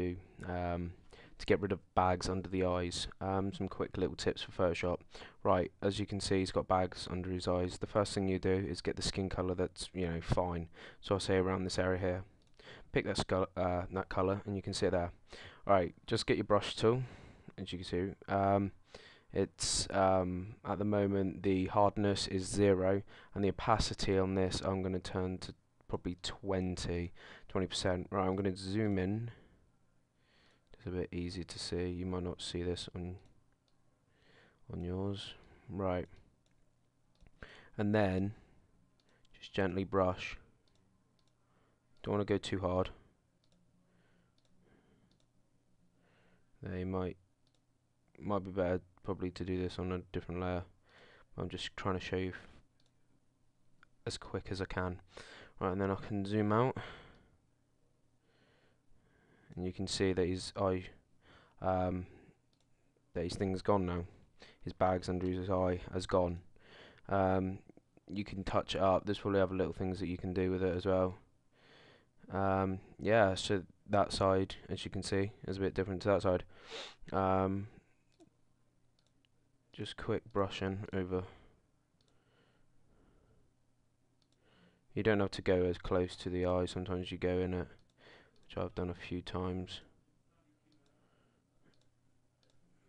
do um, to get rid of bags under the eyes. Um, some quick little tips for Photoshop. Right, as you can see, he's got bags under his eyes. The first thing you do is get the skin color that's you know fine. So I'll say around this area here. Pick that uh, that color, and you can see it there. All right, just get your brush tool, as you can see. Um, it's um, at the moment the hardness is zero, and the opacity on this I'm going to turn to probably 20, 20%. Right, I'm going to zoom in it's a bit easy to see. You might not see this on on yours. Right. And then just gently brush. Don't want to go too hard. They might might be better probably to do this on a different layer. I'm just trying to show you as quick as I can. Right, and then I can zoom out and you can see that his eye um, that his thing's gone now. His bags under his eye has gone. Um, you can touch it up. There's probably other little things that you can do with it as well. Um, yeah so that side as you can see is a bit different to that side. Um, just quick brushing over. You don't have to go as close to the eye. Sometimes you go in it which I've done a few times.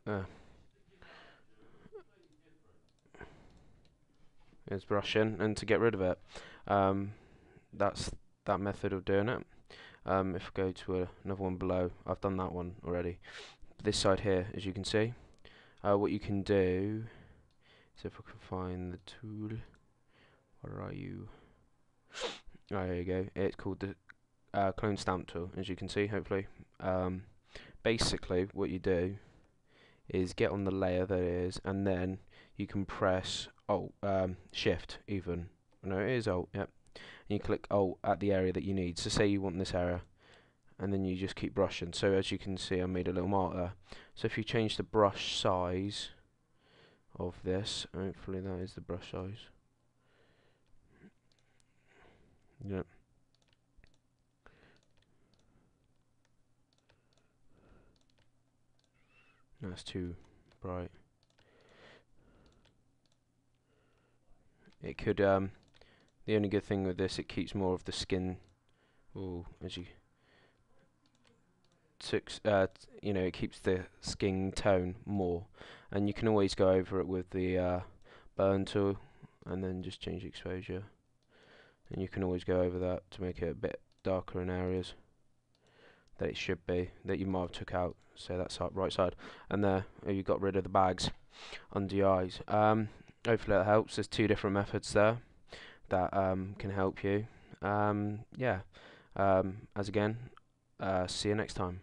Uh, is brushing and to get rid of it. Um, that's that method of doing it. Um, if I go to a, another one below, I've done that one already. This side here, as you can see, uh, what you can do is if I can find the tool, where are you? Oh, there you go. It's called the uh, clone stamp tool, as you can see, hopefully. Um, basically, what you do is get on the layer that is, and then you can press Alt, um, Shift even. No, it is Alt, yep. And you click Alt at the area that you need. So say you want this area, and then you just keep brushing. So as you can see, I made a little mark there. So if you change the brush size of this, hopefully that is the brush size. Yep. That's too bright. It could, um, the only good thing with this, it keeps more of the skin, oh, as you, uh, you know, it keeps the skin tone more. And you can always go over it with the uh, burn tool, and then just change the exposure. And you can always go over that to make it a bit darker in areas that it should be, that you might have took out say that side, right side, and there you got rid of the bags under your eyes. Um, hopefully that helps. There's two different methods there that um, can help you. Um, yeah. Um, as again, uh, see you next time.